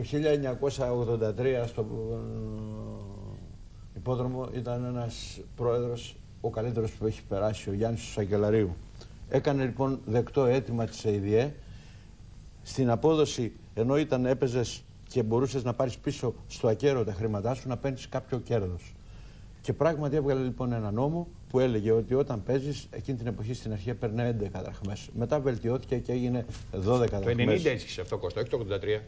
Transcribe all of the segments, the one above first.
Το 1983 στο ε, υπόδρομο ήταν ένας πρόεδρος, ο καλύτερος που έχει περάσει, ο Γιάννης του Σακελαρίου. Έκανε λοιπόν δεκτό αίτημα της ΕΙΔΙΕ στην απόδοση, ενώ ήταν έπαιζες και μπορούσες να πάρεις πίσω στο ακέραιο τα χρήματά σου, να παίρνεις κάποιο κέρδος. Και πράγματι έβγαλε λοιπόν ένα νόμο που έλεγε ότι όταν παίζεις, εκείνη την εποχή στην αρχή έπαιρνε 11 δραχμές. Μετά βελτιώθηκε και έγινε 12 δραχμές. Το 90 έσχισε αυτό κόστο, όχι το 83.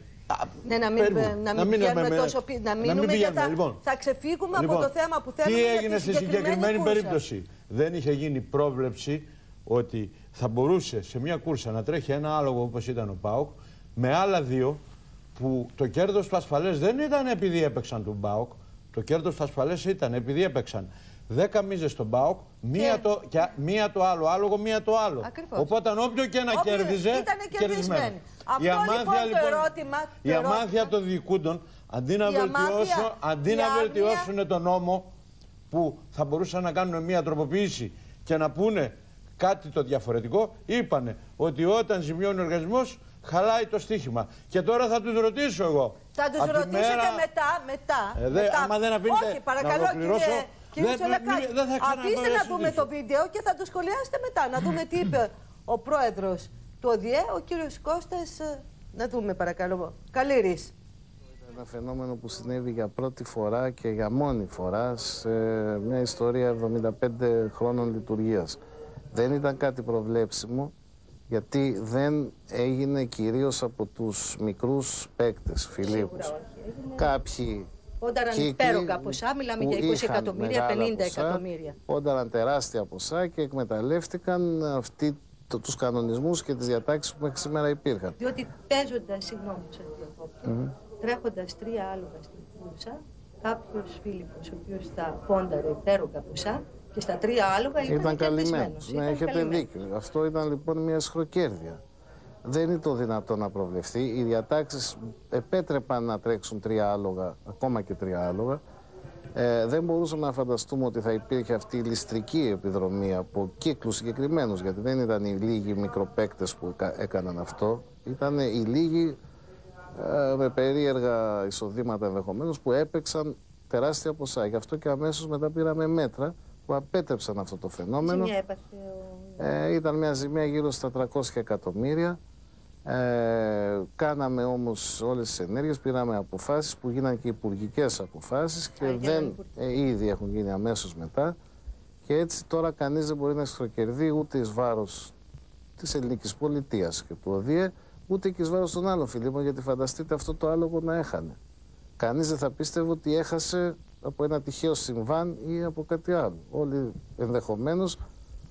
Ναι, να μην, να μην, μην πηγαίνουμε τόσο πίσω. Να μείνουμε γιατί θα, λοιπόν. θα ξεφύγουμε λοιπόν, από το θέμα που θέλουμε. Τι έγινε στη συγκεκριμένη, συγκεκριμένη κούρσα. περίπτωση; Δεν είχε γίνει πρόβλεψη ότι θα μπορούσε σε μια κούρσα να τρέχει ένα άλογο όπως ήταν ο Πάοκ με άλλα δύο που το κέρδος του ασφαλές δεν ήταν επειδή έπαιξαν τον Πάοκ. Το κέρδος του ασφαλές ήταν επειδή έπαιξαν 10 μίζες στον Πάοκ, μία, το, και, μία το άλλο άλογο, μία το άλλο. Ακριβώς. Οπότε όποιο και να Όποιο κέρδιζε. ήτανε κερδισμένοι. Αυτό η αμάθεια, λοιπόν το λοιπόν, ερώτημα, η το αμάθεια ερώτημα- των διοικούντων αντί να, Η αμάθεια, βελτιώσουν, αντί η να άγνοια- βελτιώσουν τον νόμο που θα μπορούσαν να κάνουν μια τροποποίηση και να πούνε κάτι το διαφορετικό, είπανε ότι όταν ζημιώνει ο οργανισμός χαλάει το στοίχημα. Και τώρα θα τους ρωτήσω εγώ. Θα τους απ' τη ρωτήσετε μέρα- μετά, μετά. Ε, δε- μετά. άμα δεν αφήνετε Όχι, να παρακαλώ, ολοκληρώσω, κύριε, κύριε δεν- Τσολακάκη. μη- δεν θα Αφήστε να ξαναπαρασυντήσω. δούμε το βίντεο και θα το σχολιάσετε μετά. Να δούμε τι είπε ο πρόεδρος του ΟΔΙΕ, ο κύριος Κώστας. ε, Να δούμε, παρακαλώ. Καλή ρίση. Ένα φαινόμενο που συνέβη για πρώτη φορά και για μόνη φορά σε μια ιστορία 75 χρόνων λειτουργίας. Δεν ήταν κάτι προβλέψιμο γιατί δεν έγινε κυρίως από τους μικρούς παίκτες, φιλίπους. Κάποιοι Πόνταραν κύκλοι υπέρογκα ποσά, μιλάμε που για 20 είχαν εκατομμύρια, μεγάλα 50 ποσά, εκατομμύρια. Πόνταραν τεράστια ποσά και εκμεταλλεύτηκαν αυτοί το, τους κανονισμούς και τις διατάξεις που μέχρι σήμερα υπήρχαν. Διότι παίζοντας, συγγνώμη, σα διακόπτω, τρέχοντας τρία άλογα στην κούρσα, κάποιος Φίλιππο, ο οποίος τα πόνταρε υπέρογκα ποσά και στα τρία άλογα ήταν, Ήταν καλυμμένος. κερδισμένος. Ναι, Ήταν έχετε καλυμμένος. δίκιο. Αυτό ήταν λοιπόν μια σχροκέρδεια. Δεν είναι το δυνατό να προβλεφθεί. Οι διατάξεις επέτρεπαν να τρέξουν τρία άλογα, ακόμα και τρία άλογα. Ε, δεν μπορούσαμε να φανταστούμε ότι θα υπήρχε αυτή η ληστρική επιδρομή από κύκλους συγκεκριμένους, γιατί δεν ήταν οι λίγοι μικροπαίκτες που έκα- έκαναν αυτό. Ήταν οι λίγοι ε, με περίεργα εισοδήματα ενδεχομένως που έπαιξαν τεράστια ποσά. Γι' αυτό και αμέσως μετά πήραμε μέτρα που απέτρεψαν αυτό το φαινόμενο. Ζημιά έπαθε ο... Ε, ήταν μια ζημία γύρω στα 300 εκατομμύρια. Ε, κάναμε όμως όλες τις ενέργειες, πήραμε αποφάσεις που γίναν και υπουργικές αποφάσεις και Α, γίνανε δεν, υπουργικές. ε, ήδη έχουν γίνει αμέσως μετά και έτσι τώρα κανείς δεν μπορεί να εξωκερδεί ούτε εις βάρος της ελληνικής πολιτείας και του ΟΔΙΕ ούτε και εις βάρος των άλλων Φιλίππων γιατί φανταστείτε αυτό το άλογο να έχανε. Κανείς δεν θα πίστευε ότι έχασε από ένα τυχαίο συμβάν ή από κάτι άλλο. Όλοι ενδεχομένως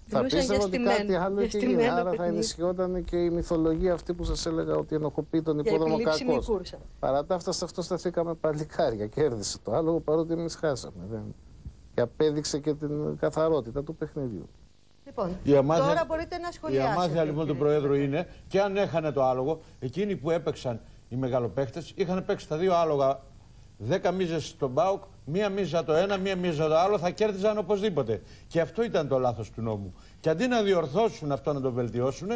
θα Μιλούσαν πίστευα για ότι στημένο- κάτι άλλο για έχει γίνει. στημένο Άρα θα παιχνίδι. ενισχυόταν και η μυθολογία αυτή που σας έλεγα ότι ενοχοποιεί τον Για υπόδρομο επιλήψιμη κακός. κούρσα. Παρά τα αυτά, σε αυτό σταθήκαμε παλικάρια. Κέρδισε το άλογο παρότι εμείς χάσαμε. Δεν... Και απέδειξε και την καθαρότητα του παιχνιδιού. Λοιπόν, Η αμάθεια, τώρα μπορείτε να η σχολιάσετε. αμάθεια λοιπόν του κύριε. Προέδρου είναι και αν έχανε το άλογο, εκείνοι που έπαιξαν οι μεγαλοπαίχτες είχαν παίξει τα δύο άλογα 10 μίζες στον Μπάουκ, μία μίζα το ένα, μία μίζα το άλλο, θα κέρδιζαν οπωσδήποτε. Και αυτό ήταν το λάθος του νόμου. Και αντί να διορθώσουν αυτό να το βελτιώσουν,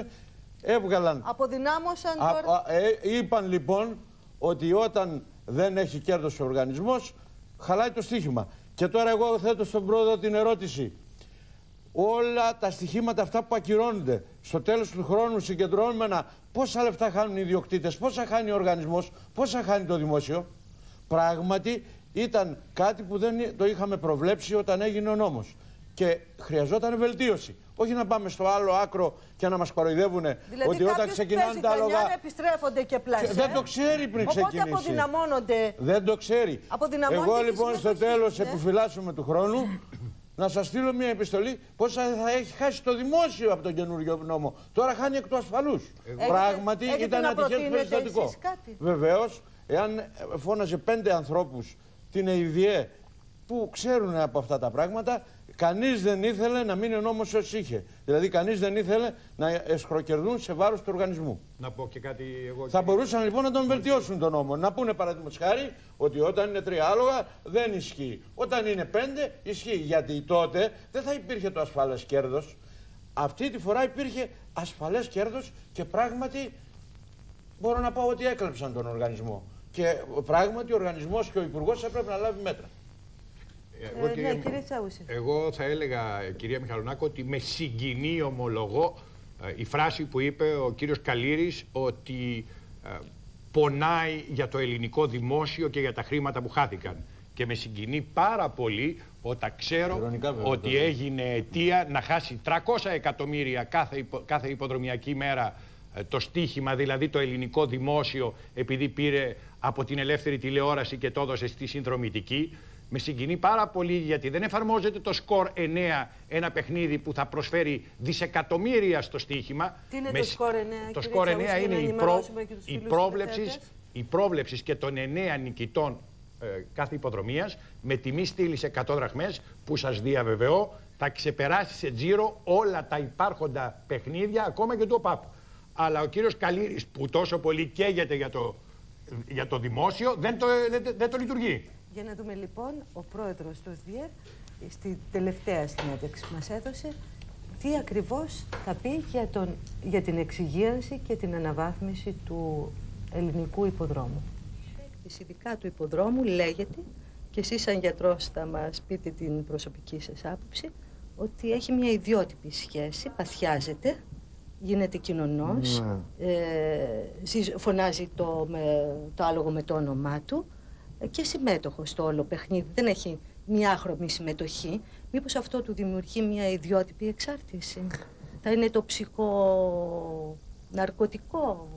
έβγαλαν. Αποδυνάμωσαν Α, τώρα... α, ε, είπαν λοιπόν ότι όταν δεν έχει κέρδος ο οργανισμός, χαλάει το στοίχημα. Και τώρα εγώ θέτω στον πρόεδρο την ερώτηση όλα τα στοιχήματα αυτά που ακυρώνονται στο τέλος του χρόνου συγκεντρώνομενα πόσα λεφτά χάνουν οι ιδιοκτήτες, πόσα χάνει ο οργανισμός, πόσα χάνει το δημόσιο; Πράγματι ήταν κάτι που δεν το είχαμε προβλέψει όταν έγινε ο νόμος και χρειαζόταν βελτίωση. Όχι να πάμε στο άλλο άκρο και να μας κοροϊδεύουν Δηλαδή ότι όταν κάποιος ξεκινάνε παίζει τα κανιά άλογα... να επιστρέφονται και πλασέ. Δεν το ξέρει πριν Οπότε ξεκινήσει. αποδυναμώνονται. Δεν το ξέρει. Αποδυναμώνεται Εγώ και λοιπόν στο συμμετοχή, τέλος ναι. επιφυλάσσουμε του χρόνου να σας στείλω μια επιστολή πόσα θα έχει χάσει το δημόσιο από τον καινούριο νόμο. Τώρα χάνει εκ του ασφαλούς. Πράγματι έχετε ήταν να ατυχές προτείνετε περιστατικό. εσείς κάτι; Βεβαίως, εάν φώναζε πέντε ανθρώπους την ΕΙΔΙΕ που ξέρουν από αυτά τα πράγματα, κανείς δεν ήθελε να μείνει ο νόμος ως είχε. Δηλαδή κανείς δεν ήθελε να εσχροκερδούν σε βάρος του οργανισμού. Να πω και κάτι εγώ. Θα κύριε. μπορούσαν λοιπόν να τον βελτιώσουν τον νόμο. Να πούνε παραδείγματος χάρη ότι όταν είναι τρία άλογα δεν ισχύει. Όταν είναι πέντε ισχύει. Γιατί τότε δεν θα υπήρχε το ασφαλές κέρδος. Αυτή τη φορά υπήρχε ασφαλές κέρδος και πράγματι μπορώ να πω ότι έκλεψαν τον οργανισμό. Και πράγματι ο οργανισμός και ο υπουργός έπρεπε να λάβει μέτρα. Εγώ, Ε, κυρία, ναι, κύριε Τσάουση. εγώ θα έλεγα, κυρία Μιχαλονάκο, ότι με συγκινεί ομολογώ ε, η φράση που είπε ο κύριος Καλύρης ότι ε, πονάει για το ελληνικό δημόσιο και για τα χρήματα που χάθηκαν. Και με συγκινεί πάρα πολύ όταν ξέρω Ειρωνικά βέβαια, ότι το λέω. έγινε αιτία να χάσει 300 εκατομμύρια κάθε, υπο- κάθε υποδρομιακή μέρα ε, το στίχημα, δηλαδή το ελληνικό δημόσιο, επειδή πήρε από την ελεύθερη τηλεόραση και το έδωσε στη συνδρομητική. Με συγκινεί πάρα πολύ γιατί δεν εφαρμόζεται το σκορ 9, ένα παιχνίδι που θα προσφέρει δισεκατομμύρια στο στοίχημα. Τι είναι Με το σ- σκορ 9, Το κύριε σκορ 9 Τσαούσι, για είναι να η, προ... ενημερώσουμε και τους η φίλους πρόβλεψη τηλεθεατές. η πρόβλεψης και των 9 νικητών ε, κάθε υποδρομίας με τιμή στήλη 100 δραχμές που σας διαβεβαιώ θα ξεπεράσει σε τζίρο όλα τα υπάρχοντα παιχνίδια ακόμα και του ΟΠΑΠ. Αλλά ο κύριος Καλύρης που τόσο πολύ καίγεται για το, για το δημόσιο δεν το, δεν, δεν το λειτουργεί. Για να δούμε λοιπόν, ο πρόεδρος του ΣΔΙΕ στη τελευταία συνέντευξη που μας έδωσε τι ακριβώς θα πει για, τον, για την εξυγίανση και την αναβάθμιση του ελληνικού υποδρόμου. Της ειδικά του υποδρόμου λέγεται και εσείς σαν γιατρός θα μας πείτε την προσωπική σας άποψη ότι έχει μια ιδιότυπη σχέση, παθιάζεται, γίνεται κοινωνός, ε, συζ- φωνάζει το, με, το άλογο με το όνομά του ε, και συμμέτοχος στο όλο παιχνίδι. Δεν έχει μια άχρωμη συμμετοχή. Μήπως αυτό του δημιουργεί μια ιδιότυπη εξάρτηση; Θα είναι το ψυχο ναρκωτικό;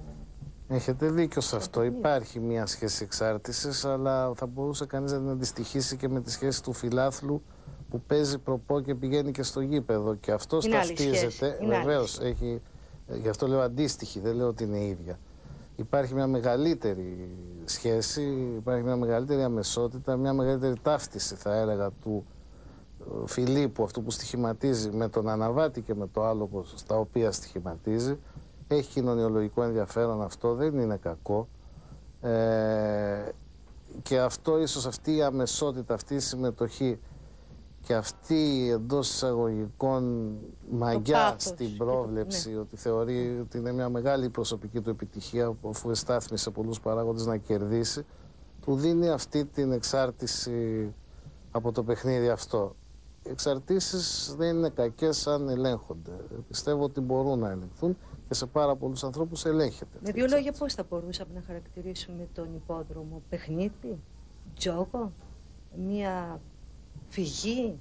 Έχετε δίκιο σε αυτό. Υπάρχει μια σχέση εξάρτησης, αλλά θα μπορούσε κανείς να την αντιστοιχίσει και με τη σχέση του φιλάθλου που παίζει προπό και πηγαίνει και στο γήπεδο. Και αυτό Είναι άλλη ταυτίζεται. σχέση. Είναι άλλη Βεβαίως σχέση. έχει. Ε, Γι' αυτό λέω αντίστοιχη, δεν λέω ότι είναι ίδια. Υπάρχει μια μεγαλύτερη σχέση, υπάρχει μια μεγαλύτερη αμεσότητα, μια μεγαλύτερη ταύτιση, θα έλεγα, του ε, Φιλίππου, αυτού που στοιχηματίζει με τον Αναβάτη και με το άλογο στα οποία στοιχηματίζει. Έχει κοινωνιολογικό ενδιαφέρον αυτό, δεν είναι κακό. Ε, και αυτό ίσως αυτή η αμεσότητα, αυτή η συμμετοχή και αυτή εντό εισαγωγικών μαγιά πάθος και στην το- πρόβλεψη ότι θεωρεί ότι είναι μια μεγάλη προσωπική του επιτυχία αφού εστάθμισε πολλούς παράγοντες να κερδίσει του δίνει αυτή την εξάρτηση από το παιχνίδι αυτό. Οι εξαρτήσεις δεν είναι κακές αν ελέγχονται. Πιστεύω ότι μπορούν να ελεγχθούν και σε πάρα πολλούς ανθρώπους ελέγχεται. Με δύο λόγια πώς θα μπορούσαμε να χαρακτηρίσουμε τον υπόδρομο; Παιχνίδι, τζόγο, μια φυγή,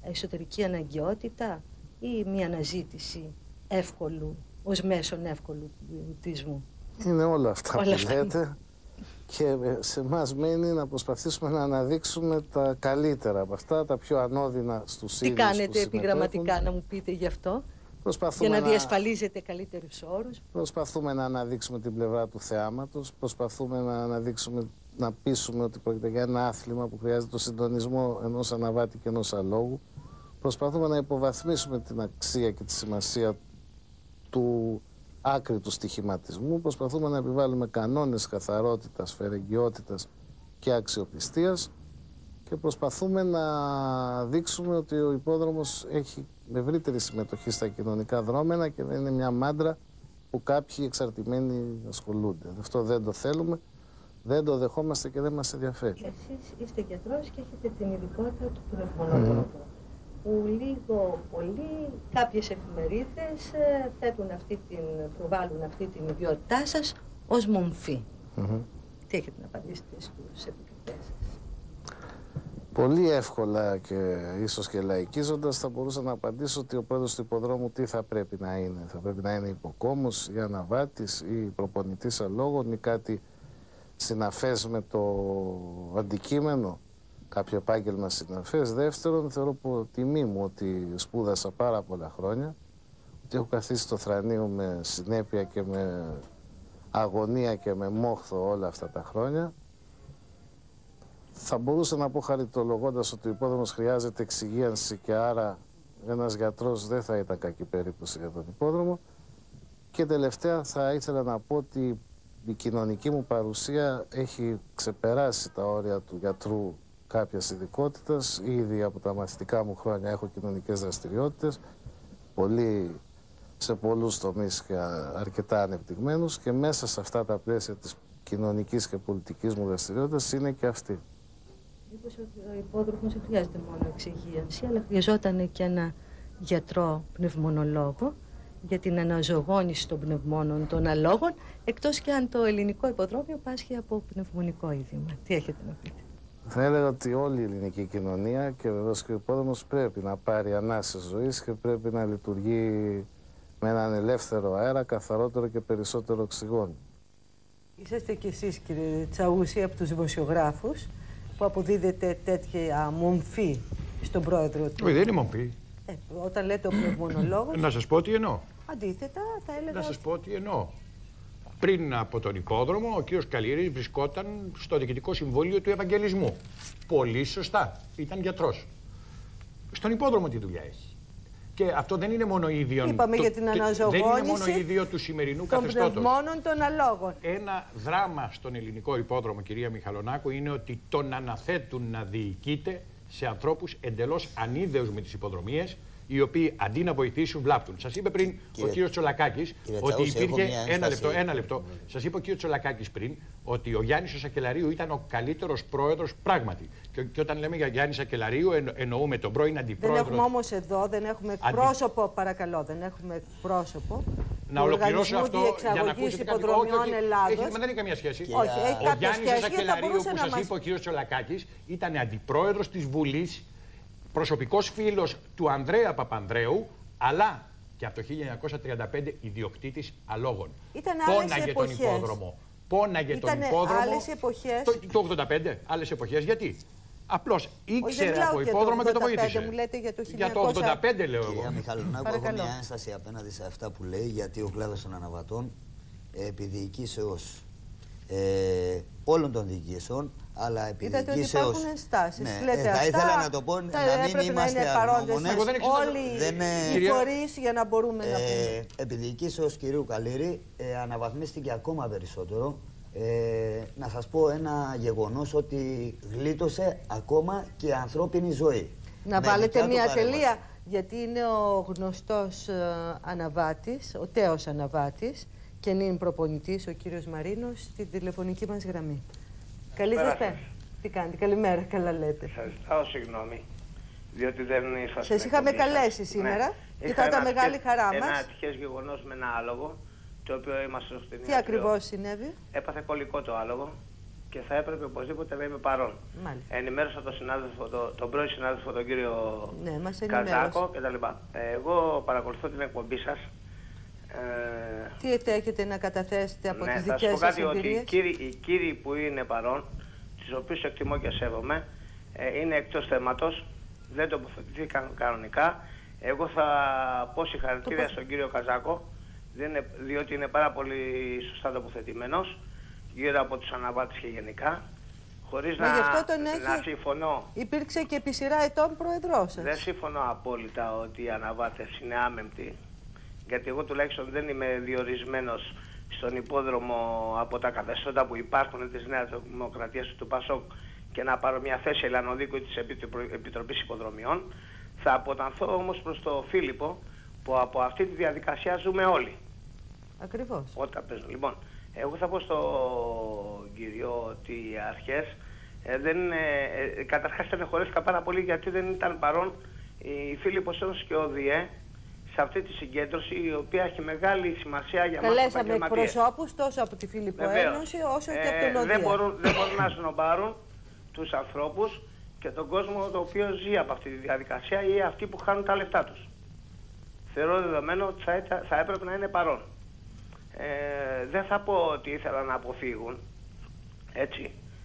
εσωτερική αναγκαιότητα ή μια αναζήτηση εύκολου, ως μέσον εύκολου πλουτισμού. Είναι όλα αυτά Όλα που αυτά. λέτε και ε, σε εμάς μένει να προσπαθήσουμε να αναδείξουμε τα καλύτερα από αυτά, τα πιο ανώδυνα στους Τι ίδιους που κάνετε συμμετέχουν. επιγραμματικά να μου πείτε γι' αυτό, Προσπαθούμε για να να, διασφαλίζετε καλύτερους όρους; προσπαθούμε να αναδείξουμε την πλευρά του θεάματος, προσπαθούμε να αναδείξουμε, να πείσουμε ότι πρόκειται για ένα άθλημα που χρειάζεται το συντονισμό ενός αναβάτη και ενός αλόγου. Προσπαθούμε να υποβαθμίσουμε την αξία και τη σημασία του άκρη του στοιχηματισμού. Προσπαθούμε να επιβάλλουμε κανόνες καθαρότητας, φερεγγιότητας και αξιοπιστίας και προσπαθούμε να δείξουμε ότι ο υπόδρομος έχει ευρύτερη συμμετοχή στα κοινωνικά δρόμενα και δεν είναι μια μάντρα που κάποιοι εξαρτημένοι ασχολούνται. Αυτό δεν το θέλουμε, δεν το δεχόμαστε και δεν μας ενδιαφέρει. Εσείς είστε γιατρός και έχετε την ειδικότητα του πνευμονολόγου. Που λίγο πολύ κάποιες εφημερίδες ε, θέτουν αυτή την, προβάλλουν αυτή την ιδιότητά σας ως μομφή. Μμμ. Τι έχετε να απαντήσετε στους επικριτές σας; Πολύ εύκολα και ίσως και λαϊκίζοντας θα μπορούσα να απαντήσω ότι ο πρόεδρος του υποδρόμου τι θα πρέπει να είναι. Θα πρέπει να είναι υποκόμος ή αναβάτης ή προπονητής αλόγων ή κάτι συναφές με το αντικείμενο, κάποιο επάγγελμα συναφές. Δεύτερον, θεωρώ που τιμή μου ότι σπούδασα πάρα πολλά χρόνια, ότι έχω καθίσει στο θρανείο με συνέπεια και με αγωνία και με μόχθο όλα αυτά τα χρόνια θα μπορούσα να πω χαριτολογώντας ότι ο υπόδρομος χρειάζεται εξυγίανση και άρα ένας γιατρός δεν θα ήταν κακή περίπτωση για τον υπόδρομο. Και τελευταία θα ήθελα να πω ότι η κοινωνική μου παρουσία έχει ξεπεράσει τα όρια του γιατρού κάποιας ειδικότητας. Ήδη από τα μαθητικά μου χρόνια έχω κοινωνικές δραστηριότητες, πολύ, σε πολλούς τομείς και αρκετά ανεπτυγμένους και μέσα σε αυτά τα πλαίσια της κοινωνικής και πολιτικής μου δραστηριότητας είναι και αυτή. Μήπως ο υπόδρομος δεν χρειάζεται μόνο εξυγίανση, αλλά χρειαζόταν και ένα γιατρό πνευμονολόγο για την αναζωογόνηση των πνευμόνων των αλόγων, εκτός και αν το ελληνικό υποδρόμιο πάσχει από πνευμονικό είδημα. Τι έχετε να πείτε; Θα έλεγα ότι όλη η ελληνική κοινωνία και βεβαίως και ο υπόδομος πρέπει να πάρει ανάσες ζωής και πρέπει να λειτουργεί με έναν ελεύθερο αέρα, καθαρότερο και περισσότερο οξυγόνο. Είσαστε κι εσείς κύριε Τσαούση από τους δημοσιογράφους που αποδίδετε τέτοια μομφή στον πρόεδρο του. Όχι, δεν είναι μομπή. Ε, όταν λέτε ο πνευμονολόγος, Να σας πω τι εννοώ. αντίθετα θα έλεγα... Να σας πω τι εννοώ. Πριν από τον υπόδρομο, ο κύριος Καλύρης βρισκόταν στο Διοικητικό Συμβούλιο του Ευαγγελισμού. Πολύ σωστά. Ήταν γιατρός. Στον υπόδρομο τι δουλειά έχει. Και αυτό δεν είναι μόνο ίδιο. Είπαμε για την Δεν είναι μόνο αναζωογόνηση ίδιο του σημερινού των καθεστώτος. πνευμόνων των αλόγων. Ένα δράμα στον ελληνικό υπόδρομο, κυρία Μιχαλονάκου, είναι ότι τον αναθέτουν να διοικείται σε ανθρώπους εντελώς ανίδεους με τις υποδρομίες, οι οποίοι αντί να βοηθήσουν βλάπτουν. Σας είπε πριν Κύριε- ο κύριος Τσολακάκης κύριε ότι Τσαούση, έχω υπήρχε. μια Ένα ένσταση. λεπτό, ένα λεπτό. Σας είπε ο κύριος Τσολακάκης πριν ότι ο Γιάννης ο Σακελαρίου ήταν ο καλύτερος πρόεδρος πράγματι. Και, και όταν λέμε για Γιάννη Σακελαρίου εννο- εννοούμε τον πρώην Δεν αντιπρόεδρο. έχουμε όμως εδώ, δεν έχουμε εκπρόσωπο, παρακαλώ, δεν έχουμε εκπρόσωπο Να του ολοκληρώσω Οργανισμού αυτό για να Διεξαγωγής ακούσετε κάτι. Υποδρομιών Όχι, όχι, Ελλάδος. έχει- μα δεν έχει καμία σχέση. Κύριε- Όχι, έχει Ο κάποια Γιάννης σχέση γιατί θα Σακελαρίου μπορούσε που να σας μας... είπε ο κύριος Τσολακάκης ήταν αντιπρόεδρος της Βουλής, προσωπικός φίλος του Ανδρέα Παπανδρέου, αλλά και από το 1935 ιδιοκτήτης αλόγων. Ήταν άλλες Πόναγε τον εποχές. υπόδρομο. Πόναγε τον Ήτανε υπόδρομο. άλλες εποχές. Το, το 85, άλλες εποχές. Γιατί; Απλώς Όχι, δεν ήξερε μιλάω από για το υπόδρομο και το 85, βοήθησε. μου λέτε για το Για το 1900. 85 λέω Κυρία εγώ. Μιχαλονάκου, έχω Παρακαλώ. μια ένσταση απέναντι σε αυτά που λέει, γιατί ο κλάδος των αναβατών ε, επί διοικήσεως, ε, όλων των διοικήσεων, αλλά επί Είδατε ότι διοικήσεως- υπάρχουν ενστάσεις. Ναι, Λέτε ε, θα αυτά, ήθελα να το πω, θα να μην έπρεπε είμαστε να είναι παρόντες αρνούμονες. Εγώ δεν εξετάζω- όλοι Δεν, ε, οι Κυρία- φορείς για να μπορούμε να πούμε. Ε, επί διοικήσεως κυρίου Καλύρη ε, αναβαθμίστηκε ακόμα περισσότερο. Ε, να σας πω ένα γεγονός ότι γλίτωσε ακόμα και ανθρώπινη ζωή. Να Με βάλετε δικιά του μία παρέμβαση. τελεία, γιατί είναι ο γνωστός ε, αναβάτης, ο τέος αναβάτης και είναι προπονητής ο κύριος Μαρίνος στη τηλεφωνική μας γραμμή. Καλή σας Καλησπέρα πέρα. Τι κάνετε, καλημέρα, καλά λέτε. Σας ζητάω συγγνώμη, διότι δεν ήρθα Σας στην είχαμε εκπομπή σας. καλέσει σήμερα και Είχα θα ήταν ένα μεγάλη ατυχές- χαρά Ένα μας. ατυχέ γεγονός με ένα άλογο, το οποίο είμαστε στο Τι ακριβώς συνέβη; Έπαθε κολλικό το άλογο και θα έπρεπε οπωσδήποτε να είμαι παρόν. Μάλιστα. Ενημέρωσα τον συνάδελφο, τον, τον πρώην συνάδελφο, τον κύριο Ναι, μας Καζάκο κτλ. Ε, Εγώ παρακολουθώ την εκπομπή σας. Ε, Τι έχετε να καταθέσετε από ναι, τις θα σου δικές πω σας κάτι ότι οι εμπειρίες; κύριοι, οι κύριοι που είναι παρόν, τους οποίους εκτιμώ και σέβομαι, ε, είναι εκτός θέματος, δεν τοποθετήθηκαν κανονικά. Εγώ θα πω συγχαρητήρια Το- στον κύριο Καζάκο, δεν είναι, διότι είναι πάρα πολύ σωστά τοποθετημένος, γύρω από τους αναβάτες και γενικά, χωρίς Μα να, γι' αυτό τον έχει- να συμφωνώ. Υπήρξε και επί σειρά ετών πρόεδρός σας. Δεν συμφωνώ απόλυτα ότι οι αναβάτες είναι άμεμπτοι. Γιατί εγώ τουλάχιστον δεν είμαι διορισμένος στον υπόδρομο από τα καθεστώτα που υπάρχουν της Νέας Δημοκρατίας του ΠΑΣΟΚ και να πάρω μια θέση Ελλανοδίκου της Επιτροπ- Επιτροπής Υποδρομιών. Θα αποτανθώ όμως προς το Φίλιππο που από αυτή τη διαδικασία ζούμε όλοι. Ακριβώς. Όταν παίζουν. Λοιπόν, εγώ θα πω στον κύριο ότι οι αρχές ε, δεν είναι, ε, καταρχάς στενεχωρέθηκα πάρα πολύ γιατί δεν ήταν παρόν η Φίλιππος Ένωση και ο ΔΙΕ σε αυτή τη συγκέντρωση η οποία έχει μεγάλη σημασία για μας τους Καλέσαμε επαγγελματίες. εκπροσώπους τόσο από τη Φίλιππο Βεβαίως. Ένωση όσο και Ε, από τον ΟΔΙΑ. δεν, μπορούν, δεν μπορούν να σνομπάρουν τους ανθρώπους και τον κόσμο το οποίο ζει από αυτή τη διαδικασία ή αυτοί που χάνουν τα λεφτά τους. Θεωρώ δεδομένο ότι θα, έτα- θα έπρεπε να είναι παρόν. Ε, δεν θα πω ότι ήθελαν να αποφύγουν. Έτσι.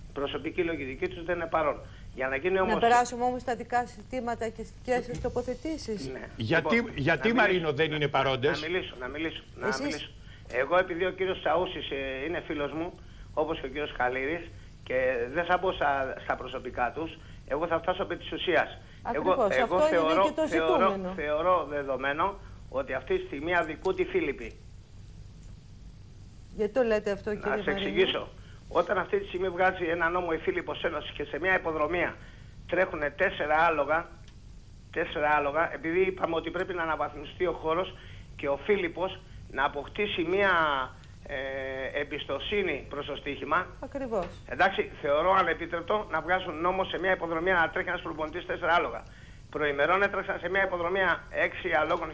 Η προσωπική λογική τους δεν είναι παρόν. Για να γίνει όμως... Να περάσουμε όμως στα δικά ζητήματα και στις δικές σας τοποθετήσεις. Ναι. Γιατί, Λοιπόν, γιατί να Μαρίνο μιλήσω. δεν είναι παρόντες; Να μιλήσω, να μιλήσω. Να Εσείς; μιλήσω. Εγώ επειδή ο κύριος Σαούσης ε, είναι φίλος μου, όπως και ο κύριος Καλύρης, και δεν θα μπω στα, στα προσωπικά τους, εγώ θα φτάσω επί της ουσίας. Ακριβώς, εγώ, εγώ αυτό είναι θεωρώ, και το θεωρώ, ζητούμενο. θεωρώ δεδομένο ότι αυτή τη στιγμή αδικούν τη Φίλιππη. Γιατί το λέτε αυτό κύριε Να σε Μαρίνο; εξηγήσω. Όταν αυτή τη στιγμή βγάζει ένα νόμο η Φίλιππος Ένωση και σε μια υποδρομία τρέχουν τέσσερα άλογα, τέσσερα άλογα, επειδή είπαμε ότι πρέπει να αναβαθμιστεί ο χώρος και ο Φίλιππος να αποκτήσει μια ε, εμπιστοσύνη προς το στοίχημα. Ακριβώς. Εντάξει, θεωρώ ανεπίτρεπτο να βγάζουν νόμο σε μια υποδρομία να τρέχει ένας προπονητής 4 άλογα. Προημερών έτρεξαν σε μια υποδρομία 6 αλόγων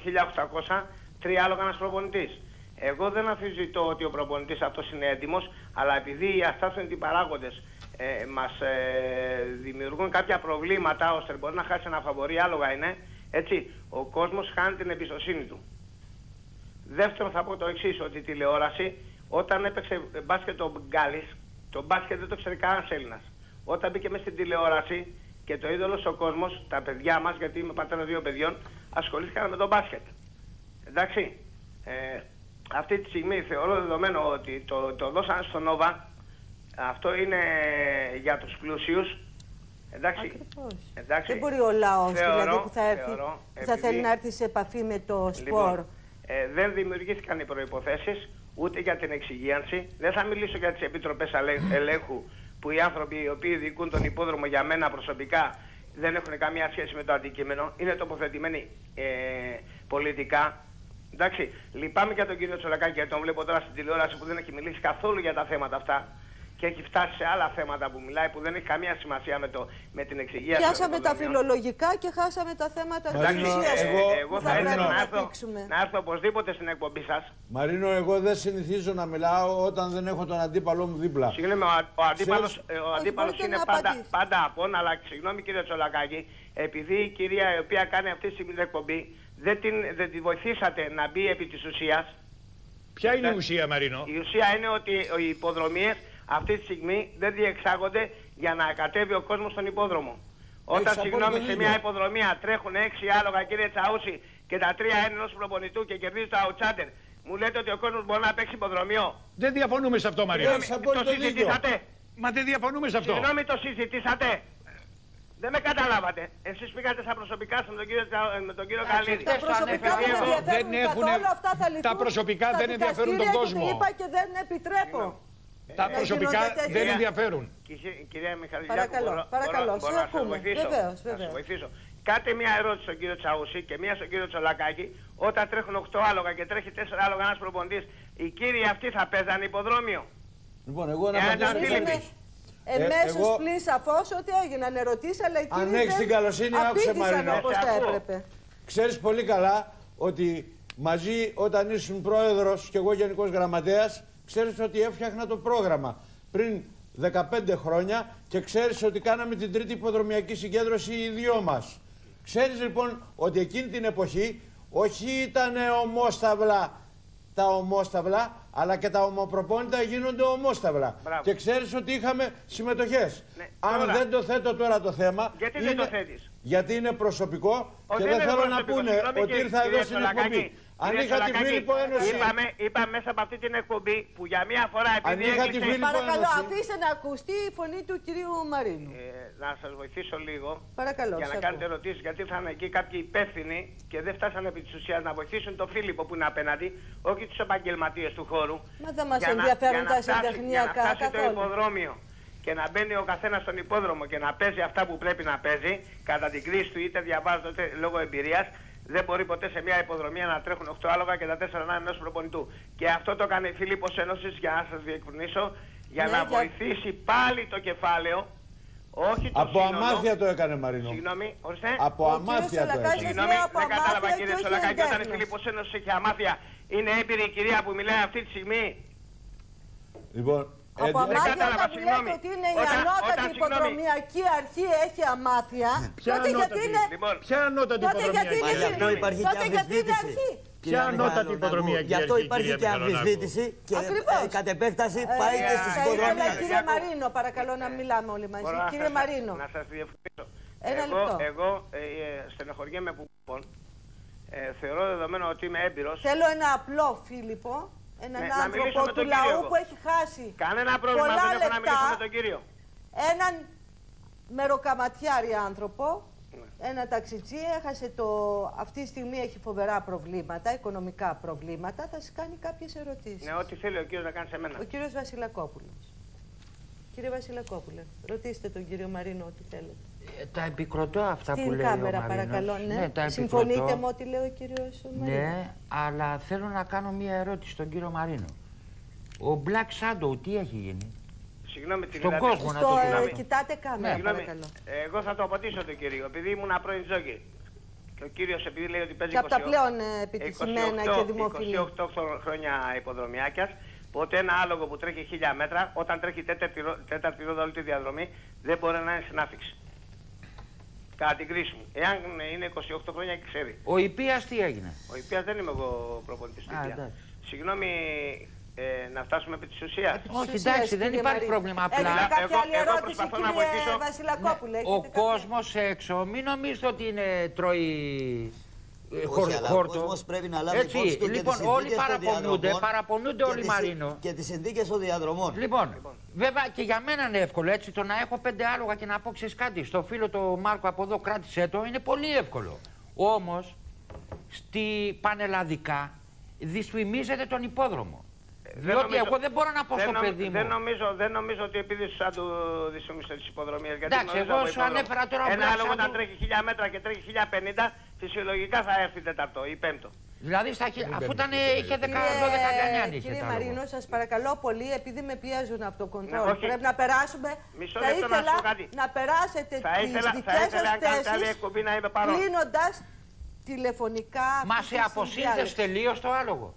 1800, 3 άλογα ένας προπονητής. Εγώ δεν αμφισβητώ ότι ο προπονητής αυτός είναι έτοιμος, αλλά επειδή οι αστάθμιτοι παράγοντες ε, μας ε, δημιουργούν κάποια προβλήματα ώστε μπορεί να χάσει ένα φαβορή άλογα είναι, έτσι, ο κόσμος χάνει την εμπιστοσύνη του. Δεύτερον θα πω το εξής ότι η τηλεόραση όταν έπαιξε μπάσκετ ο Γκάλης, το μπάσκετ δεν το ξέρει κανένας Έλληνας. Όταν μπήκε μέσα στην τηλεόραση και το είδε όλος ο κόσμος, τα παιδιά μας, γιατί είμαι πατέρα δύο παιδιών, ασχολήθηκαν με το μπάσκετ. Εντάξει. Ε, αυτή τη στιγμή θεωρώ δεδομένο ότι το, το δώσανε στο Νόβα. Αυτό είναι για τους πλούσιους. Εντάξει. Ακριβώς. Εντάξει. Δεν μπορεί ο λαός Θεωρώ- δηλαδή, που θα, έρθει, θεωρώ, που θα επειδή- θέλει να έρθει σε επαφή με το σπορ. Λοιπόν, ε, δεν δημιουργήθηκαν οι προϋποθέσεις ούτε για την εξυγίανση. Δεν θα μιλήσω για τις επιτροπές αλέ- ελέγχου που οι άνθρωποι οι οποίοι διοικούν τον υπόδρομο για μένα προσωπικά δεν έχουν καμία σχέση με το αντικείμενο. Είναι τοποθετημένοι ε, πολιτικά. Εντάξει, λυπάμαι για τον κύριο Τσολακάκη γιατί τον βλέπω τώρα στην τηλεόραση που δεν έχει μιλήσει καθόλου για τα θέματα αυτά και έχει φτάσει σε άλλα θέματα που μιλάει που δεν έχει καμία σημασία με, το, με την εξυγίανση. Πιάσαμε των τα οικονομιών. φιλολογικά και χάσαμε τα θέματα της Μαρίνο, ουσίας Ε, εγώ- εγώ που θα θα ήθελα πρέπει να να έρθω, δείξουμε. να έρθω οπωσδήποτε στην εκπομπή σας. Μαρίνο, εγώ δεν συνηθίζω να μιλάω όταν δεν έχω τον αντίπαλό μου δίπλα. Συγγνώμη, ο, α- ο αντίπαλος, Ξέρεις- ε, ο Όχι, αντίπαλος μπορείτε είναι να πάντα, απαντήσετε. πάντα απόν, αλλά συγγνώμη κύριε Τσολακάκη, επειδή η κυρία η οποία κάνει αυτή τη στιγμή την εκπομπή δεν την, δεν τη βοηθήσατε να μπει επί της ουσίας; Ποια είναι η ουσία, Μαρίνο; Η ουσία είναι ότι οι υποδρομίες αυτή τη στιγμή δεν διεξάγονται για να κατέβει ο κόσμος στον υπόδρομο. Όταν Έχεις συγγνώμη απόλυτο σε δίκιο. μια υποδρομία τρέχουν έξι άλογα κύριε Τσαούση και τα τρία είναι ενός προπονητού και κερδίζει το outsider. Μου λέτε ότι ο κόσμος μπορεί να παίξει υποδρομίο; Δεν διαφωνούμε σε αυτό, Μαρίνο. Έχεις απόλυτο το δίκιο. συζητήσατε; Μα δεν διαφωνούμε σε αυτό. Συγγνώμη, το συζητήσατε; Δεν με καταλάβατε. Εσείς πήγατε στα προσωπικά σας με τον κύριο, Τσα- με τον κύριο Καλίδη. Τα προσωπικά Επειδή δεν εγώ- ενδιαφέρουν δεν έχουνε- καθόλου, αυτά θα λυθούν. τα προσωπικά στα δεν ενδιαφέρουν τον δικαστήρια κόσμο. Και το είπα και δεν επιτρέπω. Τα να προσωπικά γίνονται τέτοια. δεν ενδιαφέρουν. Κυ- Κυρία Μιχαλή, Παρακαλώ, μπορώ, παρακαλώ, μπορώ, σε μπορώ να σας ακούμε. βοηθήσω; Βεβαίως, Να σας βεβαίως. βοηθήσω. Κάτε μια ερώτηση στον κύριο Τσαούση και μια στον κύριο Τσολακάκη. Όταν τρέχουν 8 άλογα και τρέχει 4 άλογα ένας προποντής, οι κύριοι αυτοί θα παίζανε υποδρόμιο. Λοιπόν, εγώ να Εάν απαντήσω ήταν στο Φίλιππη. εξής. Εμέσως εγώ- πλην σαφώς ότι έγιναν ερωτήσεις, αλλά οι Αν κύριοι έχεις δεν την καλοσύνη, άκουσε, απήντησαν Μαρίνο. όπως Σε θα ακούω. έπρεπε. Ξέρεις πολύ καλά ότι μαζί όταν ήσουν πρόεδρος και εγώ γενικός γραμματέας, ξέρεις ότι έφτιαχνα το πρόγραμμα πριν 15 χρόνια και ξέρεις ότι κάναμε την τρίτη υποδρομιακή συγκέντρωση οι δυο μας. Ξέρεις λοιπόν ότι εκείνη την εποχή όχι ήταν ομόσταυλα τα ομόσταυλα, αλλά και τα ομοπροπόνητα γίνονται ομόσταυλα. Μπράβο. Και ξέρεις ότι είχαμε συμμετοχές. Ναι, Αν τώρα. δεν το θέτω τώρα το θέμα... Γιατί δεν το θέτεις; Γιατί είναι προσωπικό Όχι, και δεν είναι θέλω να προσωπικό. πούνε Συγγνώμη, ότι κύριε- ήρθα εδώ κύριε στην Τσολακάκη. εκπομπή. Αν Κύριε είχα τη Τσολακάκη, Φίλιππο Ένωση. Είπαμε, είπαμε μέσα από αυτή την εκπομπή που για μία φορά Αν επειδή είχα τη έκλεισε- Φίλιππο Παρακαλώ, Ένωση. αφήστε να ακουστεί η φωνή του κυρίου Μαρίνου. Ε, να σας βοηθήσω λίγο Παρακαλώ, για να σε κάνετε ακούω. ερωτήσεις γιατί θα είναι εκεί κάποιοι υπεύθυνοι και δεν φτάσανε επί της ουσίας να βοηθήσουν τον Φίλιππο που είναι απέναντι, όχι τους επαγγελματίες του χώρου. Μα δεν μας Για να- ενδιαφέρουν για να τα φτάσει- συντεχνιακά Για να φτάσει το καθόλου. υποδρόμιο και να μπαίνει ο καθένας στον υπόδρομο και να παίζει αυτά που πρέπει να παίζει, κατά την κρίση του είτε διαβάζοντα είτε λόγω εμπειρίας, δεν μπορεί ποτέ σε μια υποδρομία να τρέχουν 8 άλογα και τα 4 να είναι ενό προπονητού. Και αυτό το έκανε η Φίλιππος Ένωσης για να σας διεκπνήσω, για Ναι, να για- βοηθήσει πάλι το κεφάλαιο, όχι το Από σύνολο. αμάθεια το έκανε Μαρίνο. Συγγνώμη, ορίστε. Από Ο αμάθεια κύριος το Σολακάκης έκανε. Συγγνώμη, λέει από δεν κατάλαβα αμάθεια κύριε και όχι Σολακάκη, όταν η εντέχνος. Φίλιππος Ένωσης έχει αμάθεια, είναι έμπειρη η κυρία που μιλάει αυτή τη στιγμή. Λοιπόν, Από έτσι- αμάθεια κατάλαβα, όταν που συγγνώμη. λέτε ότι είναι η Όταν- ανώτατη όταν, συγγνώμη. υποδρομιακή αρχή έχει αμάθεια, Ποια τότε γιατί ανώτατη; είναι... Λοιπόν, Ποια ανώτατη Τότε γιατί υποδρομιακή είναι Μα γι' αυτό αρχή. υπάρχει και Τότε γιατί είναι αμφισβήτηση. αρχή; Ποια Κυρία ανώτατη Μιχαλονάκου, υποδρομιακή Γι' αυτό αρχή, υπάρχει κυρία και Μιχαλονάκου; αμφισβήτηση και Ακριβώς. ε, κατ' επέκταση πάει και Ε, στις θα ήθελα υποδρομίες. κύριε Μαρίνο, παρακαλώ να μιλάμε όλοι μαζί. Μπορώ να Κύριε σας- Μαρίνο. Να σας διευκρινίσω. Ένα εγώ, λεπτό. εγώ ε, ε, στενοχωριέμαι που λοιπόν, ε, θεωρώ δεδομένο ότι είμαι έμπειρος. Θέλω ένα απλό Φίλιππο, έναν Ναι, να μιλήσω άνθρωπο με του τον κύριο λαού εγώ. που έχει χάσει Κανένα πρόβλημα πολλά δεν έχω να μιλήσω με λεφτά, τον κύριο. έναν μεροκαματιάρη άνθρωπο, Ναι. ένα ταξιτζή, έχασε το... αυτή τη στιγμή έχει φοβερά προβλήματα, οικονομικά προβλήματα, θα σας κάνει κάποιες ερωτήσεις. Ναι, ό,τι θέλει ο κύριος να κάνει σε μένα. Ο κύριος Βασιλακόπουλος. Κύριε Βασιλακόπουλε, ρωτήστε τον κύριο Μαρίνο ό,τι θέλετε. Ε, Τα επικροτώ αυτά που Στην λέει κάμερα ο Μαρίνος. παρακαλώ, ναι. τα Συμφωνείτε επικροτώ. με ό,τι λέει ο κύριος Μαρίνος; Ναι, αλλά θέλω να κάνω μία ερώτηση στον κύριο Μαρίνο. Ο Black Shadow τι έχει γίνει; Συγγνώμη, την Στον είδατε. κόσμο να Στο, το ε, συγγνώμη. κοιτάτε κάμερα, Συγγνώμη, παρακαλώ. εγώ θα το απαντήσω τον κύριο. Επειδή ήμουν πρώην τζόγκερ. Και ο κύριος, επειδή λέει ότι παίζει Και από τα 28 πλέον ε, επιτυχημένα 28 και δημοφιλή. 28 χρόνια υποδρομιάκιας. Οπότε ένα άλογο που τρέχει 1000 μέτρα, όταν τρέχει τέταρτη, ρό- τέταρτη ρόδα όλη τη διαδρομή, δεν μπορεί να είναι συνάφηξη. Κατά την κρίση μου. Εάν είναι 28 χρόνια και ξέρει. Ο Υπίας τι έγινε; Ο Υπία δεν είμαι εγώ προπονητής του Α, Υπία. εντάξει. Συγγνώμη, ε, να φτάσουμε επί της ουσίας. Όχι, Της εντάξει, ουσίας, δεν κύριε υπάρχει Μαρίνο. πρόβλημα, απλά- Έχετε Εγώ- κάποια άλλη εγώ ερώτηση, προσπαθώ να κύριε βοηθήσω. Βασιλακόπουλε. Ο έχετε κάποια- κόσμος έξω, μην νομίζετε ότι είναι τρώει ε, Όχι, χορ- αλλά χόρτο. ο κόσμος πρέπει να λάβει Έτσι, υπόψη του και λοιπόν, τις όλοι συνθήκες των παραπονούνται, διαδρομών παραπονούνται και όλοι τις συ- Μαρίνο. Και τις συνθήκες των διαδρομών. Λοιπόν, βέβαια και για μένα είναι εύκολο έτσι το να έχω πέντε άλογα και να πω ξέρεις κάτι. Στο φίλο το Μάρκο από εδώ κράτησε το, είναι πολύ εύκολο. Όμως, στη πανελλαδικά δυσφημίζεται τον υπόδρομο. Διότι νομίζω- εγώ δεν μπορώ να πω δεν στο νομ- παιδί μου. Δεν νομίζω, δεν νομίζω ότι επειδή σου σαν του δυσομιστώ τις υποδρομίες. Γιατί Εντάξει, γνωρίζω εγώ από σου υπόδρομο. ανέφερα τώρα Ένα Black άλλο όταν Shadow. τρέχει 1000 μέτρα και τρέχει 1050, φυσιολογικά θα έρθει τέταρτο ή πέμπτο. Δηλαδή στα, χι- αφού ήταν, είχε 10, 12 Κύριε, αν είχε κύριε τα άλογα. Μαρίνο, σας παρακαλώ πολύ, επειδή με πιέζουν από το κοντρόλ, Ναι, όχι. πρέπει να περάσουμε. Μισό θα λεπτό να ήθελα σου πω κάτι. να περάσετε Θα τις ήθελα, θα δικέ ήθελα αν σα κάνετε άλλη θέσει, εκπομπή να είμαι παρόν. κλείνοντας τηλεφωνικά. Μα αυτή σε τη αποσύνδεσαι συνδιάλεξη. τελείως το άλογο.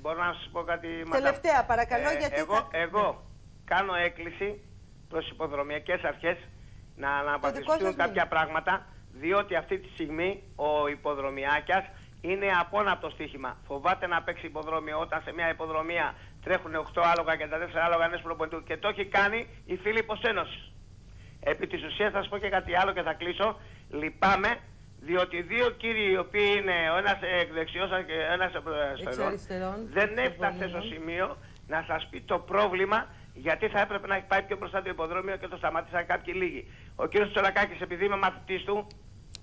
Λοιπόν, ε, μπορώ να σας πω κάτι μαντάμ. Τελευταία, παρακαλώ, Ε, γιατί εγώ, θα- εγώ κάνω έκκληση προς υποδρομιακές αρχές να δικό αναπατριστούν σας κάποια μήνυμα. πράγματα διότι αυτή τη στιγμή ο υποδρομιάκιας είναι απόναπτο στοίχημα. Φοβάται να παίξει υποδρόμιο όταν σε μια υποδρομία τρέχουν 8 άλογα και τα 4 άλογα ενός προπονητού και το έχει κάνει η Φίλιππος Ένωσης. Επί της ουσίας θα σας πω και κάτι άλλο και θα κλείσω. Λυπάμαι διότι οι δύο κύριοι οι οποίοι είναι ο ένας εκ δεξιός και ο ένας εκ Εξ αριστερών αριστερών, δεν των έφτασε στο Πολύμων. σημείο να σας πει το πρόβλημα γιατί θα έπρεπε να έχει πάει πιο μπροστά το υποδρόμιο και το σταμάτησαν κάποιοι λίγοι. Ο κύριος Τσολακάκης επειδή είμαι μαθητής του,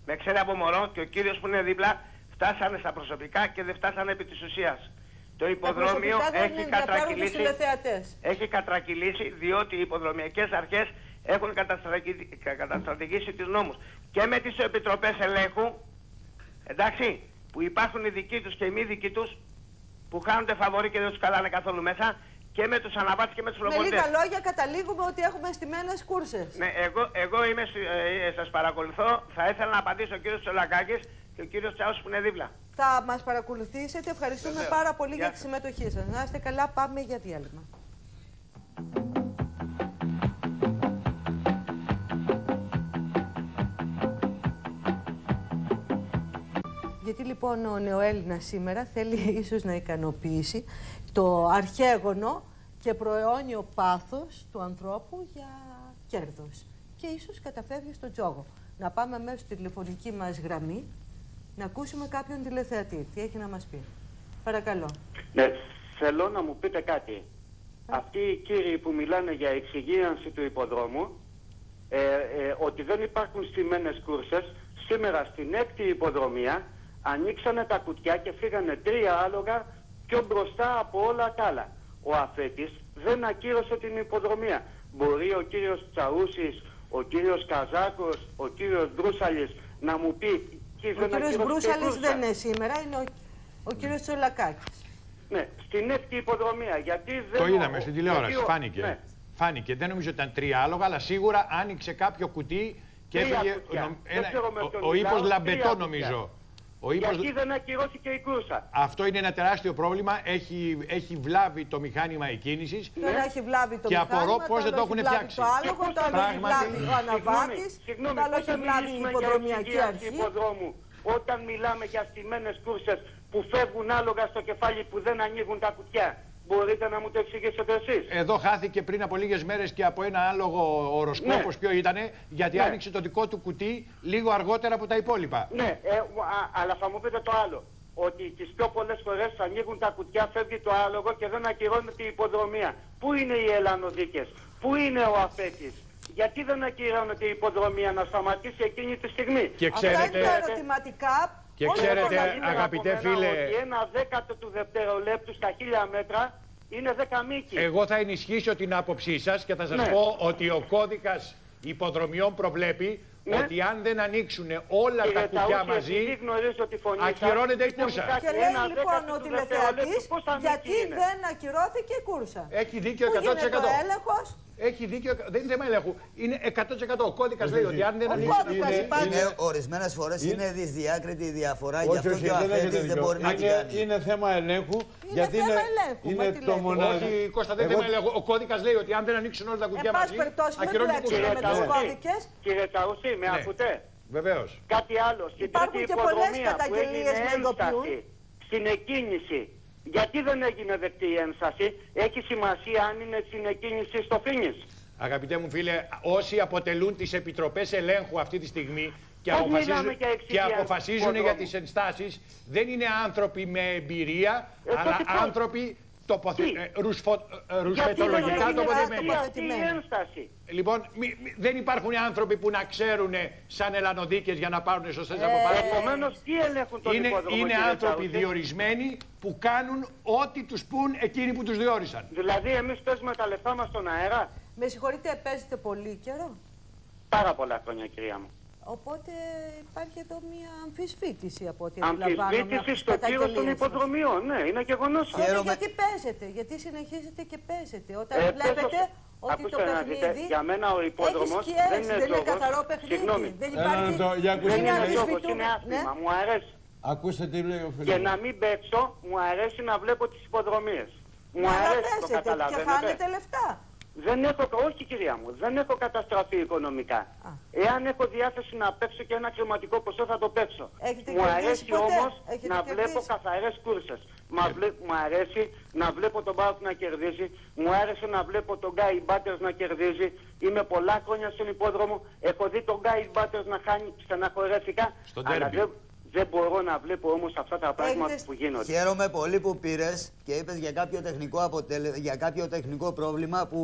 με ξέρει από μωρό και ο κύριος που είναι δίπλα φτάσανε στα προσωπικά και δεν φτάσανε επί της ουσίας. Το Τα υποδρόμιο προσωπικά δεν έχει ενδιαφέρουν τους κατρακυλήσει τηλεθεατές. έχει κατρακυλήσει διότι οι υποδρομιακές αρχές έχουν καταστρατηγήσει, καταστρατηγήσει τους νόμους. Και με τις επιτροπές ελέγχου, εντάξει, που υπάρχουν οι δικοί τους και οι μη δικοί τους, που χάνονται φαβορή και δεν τους καλάνε καθόλου μέσα, και με τους αναβάτες και με τους Με προπονητές. λίγα λόγια καταλήγουμε ότι έχουμε στημένες κούρσες. Ναι, εγώ, εγώ είμαι, στη- ε, ε, σας παρακολουθώ, θα ήθελα να απαντήσω ο κύριος Τσολακάκης και ο κύριος Τσάους που είναι δίπλα. Θα μας παρακολουθήσετε. Ευχαριστούμε Βεβαίως. πάρα πολύ Γεια για τη σας. συμμετοχή σας. Να είστε καλά. Πάμε για διάλειμμα. Γιατί λοιπόν ο νεοέλληνας σήμερα θέλει ίσως να ικανοποιήσει το αρχαίγωνο και προαιώνιο πάθος του ανθρώπου για κέρδος. Και ίσως καταφεύγει στο τζόγο. Να πάμε μέσα στη τηλεφωνική μας γραμμή να ακούσουμε κάποιον τηλεθεατή. Τι έχει να μας πει; Παρακαλώ. Ναι, θέλω να μου πείτε κάτι. Αυτοί οι κύριοι που μιλάνε για εξυγίανση του υποδρόμου, ε, ε, ότι δεν υπάρχουν στημένες κούρσες, σήμερα στην έκτη υποδρομία ανοίξανε τα κουτιά και φύγανε τρία άλογα πιο μπροστά από όλα τα άλλα. Ο αφέτης δεν ακύρωσε την υποδρομία. Μπορεί ο κύριος Τσαούσης, ο κύριος Καζάκος, ο κύριος Μπρούσαλης να μου πει τι Ο δεν κύριος ακύρωσε Μπρούσαλης την κούρσα. δεν είναι σήμερα, είναι ο, ο κύριος Τσολακάκης. Ναι, στην έκτη υποδρομία. Γιατί δεν Το είδαμε στην τηλεόραση, γιατί ο- φάνηκε. Ναι. Φάνηκε. Δεν νομίζω ότι ήταν τρία άλογα, αλλά σίγουρα άνοιξε κάποιο κουτί και Τρία έφυγε. κουτιά. νομ- Δεν ένα- ξέρω με ο- ποιον ο ύπος μιλάω, λαμπετό τρία κουτιά. νομίζω. Ο ύπος... Γιατί δεν ακυρώθηκε η κούρσα. Αυτό είναι ένα τεράστιο πρόβλημα. Έχει, έχει βλάβει το μηχάνημα εκκίνησης. Το ένα έχει βλάβει το Και απορώ μηχάνημα, πώς δεν το άλλο έχουν έχει βλάβει φτιάξει. Το άλογο, Και το άλλο έχει πράγματι- βλάβει ο αναβάτης, Συγγνώμη, το άλλο πώς έχει θα βλάβει η μιλήσουμε για υποδρομιακή εξυγίανση αρχή. υποδρόμου όταν μιλάμε για στημένες κούρσες που φεύγουν άλογα στο κεφάλι που δεν ανοίγουν τα κουτιά. Μπορείτε να μου το εξηγήσετε εσείς. Εδώ χάθηκε πριν από λίγες μέρες και από ένα άλογο οροσκόπος Ναι. ποιο ήτανε, γιατί Ναι. άνοιξε το δικό του κουτί λίγο αργότερα από τα υπόλοιπα. Ναι, ε, ο- α- αλλά θα μου πείτε το άλλο. Ότι τις πιο πολλές φορές ανοίγουν τα κουτιά, φεύγει το άλογο και δεν ακυρώνεται η υποδρομία. Πού είναι οι Ελλανοδίκες, πού είναι ο αφέτης; Γιατί δεν ακυρώνεται η υποδρομία να σταματήσει εκείνη τη στιγμή; Και Αυτά είναι ξέρετε, τα ερωτηματικά. Και όχι ξέρετε, τα Καλύτερα καλύτερα. αγαπητέ από μένα φίλε- Ότι ένα δέκατο του δευτερολέπτου στα χίλια μέτρα είναι δέκα μήκη. εγώ θα ενισχύσω την άποψή σας και θα σας Ναι. πω ότι ο κώδικας υποδρομιών προβλέπει Ναι. ότι αν δεν ανοίξουν όλα Κύριε τα κουτιά Ταούση, μαζί, επειδή γνωρίζω τη φωνή σας, ακυρώνεται η δεν μου κούρσα. κάνει Και λέει ένα λοιπόν δέκατο ο του τηλεθεατής δευτερολέπτου, πώς ανήκει γιατί είναι. δεν ακυρώθηκε η κούρσα; έχει δίκιο Πού γίνεται 100%. ο έλεγχος; Έχει δίκιο, δεν είναι θέμα ελέγχου. Είναι 100%. Ο κώδικας λέει ότι αν δεν Ο ανοίξουν. κώδικας είναι- υπάρχει. Είναι, ορισμένες φορές είναι δυσδιάκριτη η διαφορά, γι' Όχι, αυτό όχι, και ο δεν έχετε αφέντης δεν δίκιο. μπορεί να την είναι, κάνει. είναι θέμα ελέγχου. Είναι γιατί θέμα είναι, ελέγχου, μα είναι τι το λέτε. μοναδικό. Όχι, Κώστα, δεν είναι Εγώ- θέμα ελέγχου. Ο κώδικας λέει ότι αν δεν ανοίξουν όλα τα κουτιά Εν πάση μαζί, περιπτώσει, μην ακυρώνεται η μπλέξουμε κούρσα. με Κύριε τους Ταούση, κώδικες. Κύριε Ταούση, με Ναι. ακούτε; Βεβαίως. Κάτι άλλο. Στην Υπάρχουν τρίτη και πολλές υποδρομία που καταγγελίες έγινε με ειδοποιούν. ένσταση στην εκκίνηση. Γιατί δεν έγινε δεκτή η ένσταση; Έχει σημασία αν είναι στην εκκίνηση στο φίνις. Αγαπητέ μου φίλε, όσοι αποτελούν τις επιτροπές ελέγχου αυτή τη στιγμή και Πώς αποφασίζουν, μιλάμε για και εξυγίανση αποφασίζουν του για προδρόμου. τι ενστάσεις, δεν είναι άνθρωποι με εμπειρία, Ε, τότε αλλά πώς. άνθρωποι τοποθε... Τι; ε, ρουσφο... ε, Γιατί δεν ρουσφετολογικά έγινε τοποθετημένοι. δεκτή αυτή η ένσταση; Λοιπόν, μη- μη- δεν υπάρχουν άνθρωποι που να ξέρουν σαν ελανοδίκες για να πάρουν σωστέ Ε, αποφάσει. Επομένως, τι ελέγχουν τον Είναι, υπόδρομο, είναι κύριε άνθρωποι Ταούση; διορισμένοι που κάνουν ό,τι τους πούν εκείνοι που τους διόρισαν. Δηλαδή, εμείς παίζουμε τα λεφτά μας στον αέρα; Με συγχωρείτε, παίζετε πολύ καιρό; Πάρα πολλά χρόνια, κυρία μου. Οπότε υπάρχει εδώ μια αμφισβήτηση από ό,τι αντιλαμβάνομαι. από Αμφισβήτηση τις στο κύριο των καταγγελίες σας. υποδρομίων. Ναι, είναι γεγονός. Ναι, Χαίρομαι. γιατί παίζετε, γιατί συνεχίζετε και παίζετε. Όταν Ε, βλέπετε παίζω- ότι το Ακούστε να δείτε, παιχνίδι για μένα ο υπόδρομος έχει σκιές, δεν είναι δεν είναι τζόγος. καθαρό παιχνίδι. Συγγνώμη. Δεν Ένα υπάρχει... λεπτό, για ακούστε Δεν τι είναι λέει. τζόγος, αμφισβητούμε. είναι άθλημα. Ναι. Μου αρέσει. Ακούστε τι λέει ο φίλος. Και να μην παίξω, μου αρέσει να βλέπω τις υποδρομίες. Μου Αλλά αρέσει, το παίζετε και καταλαβαίνετε. χάνετε λεφτά. Δεν έχω, όχι κυρία μου, δεν έχω καταστραφεί οικονομικά. Α. Εάν έχω διάθεση να παίξω και ένα χρηματικό ποσό θα το παίξω. Έχετε μου κερδίσει αρέσει ποτέ; όμως Έχετε να κερδίσει; βλέπω καθαρές κούρσες. Μα βλέ- μου αρέσει να βλέπω τον Πάοκ να κερδίζει. Μου άρεσε να βλέπω τον Γκάι Μπάτερς να κερδίζει. Είμαι πολλά χρόνια στον υπόδρομο. Έχω δει τον Γκάι Μπάτερς να χάνει. Στεναχωρέθηκα. Στο Αλλά ντέρμπι. δεν, δεν μπορώ να βλέπω όμως αυτά τα πράγματα Έχετε- που γίνονται. Χαίρομαι πολύ που πήρες και είπες για, κάποιο τεχνικό αποτέλε... για κάποιο τεχνικό πρόβλημα που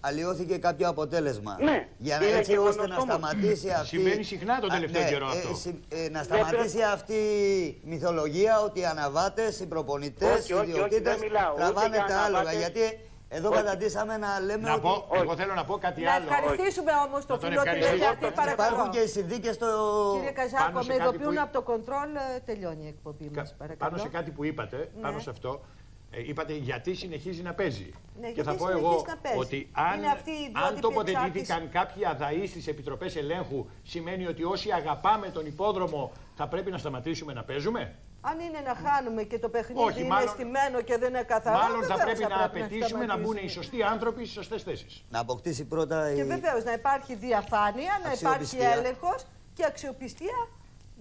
αλλοιώθηκε κάποιο αποτέλεσμα. Ναι, Για να είναι έτσι γεγονός ώστε να όμως. σταματήσει αυτή. Συμβαίνει συχνά τον Α, τελευταίο ναι, καιρό ε, αυτό. συ- ε, να σταματήσει αυτή η μυθολογία ότι οι αναβάτες, οι προπονητές, Όχι, οι όχι, όχι, ιδιοκτήτε δεν μιλάω. Ούτε τραβάνε για τα άλογα. αναβάτες. Γιατί εδώ Όχι. καταντήσαμε να λέμε Να ότι πω, εγώ θέλω να πω κάτι Να άλλο. ευχαριστήσουμε όμως το Να τον φίλο ευχαριστήσω. τηλεθεατή, παρακαλώ. υπάρχουν και οι συνθήκες στο. Κύριε Πάνω Καζάκο, σε με κάτι ειδοποιούν που- από το κοντρόλ, ε, τελειώνει η εκπομπή Κα- μας, παρακαλώ. Πάνω σε κάτι που είπατε, πάνω σε αυτό, ε, είπατε γιατί συνεχίζει να παίζει. Ναι, και γιατί θα πω συνεχίζει εγώ να παίζει. ότι αν, Είναι αυτή η αν ιδιότυπη τοποθετήθηκαν κάποιοι αδαείς στις επιτροπές ελέγχου, σημαίνει ότι όσοι αγαπάμε τον υπόδρομο θα πρέπει να σταματήσουμε να παίζουμε; Αν είναι να χάνουμε και το παιχνίδι Όχι, είναι μάλλον- στημένο και δεν είναι καθαρό, Μάλλον θα βεβαίως πρέπει να απαιτήσουμε να μπουν οι σταματήσουμε. σωστοί άνθρωποι στις σωστές θέσεις. Να αποκτήσει πρώτα η. Και βεβαίως να υπάρχει διαφάνεια, να υπάρχει Αξιοπιστία. έλεγχος και αξιοπιστία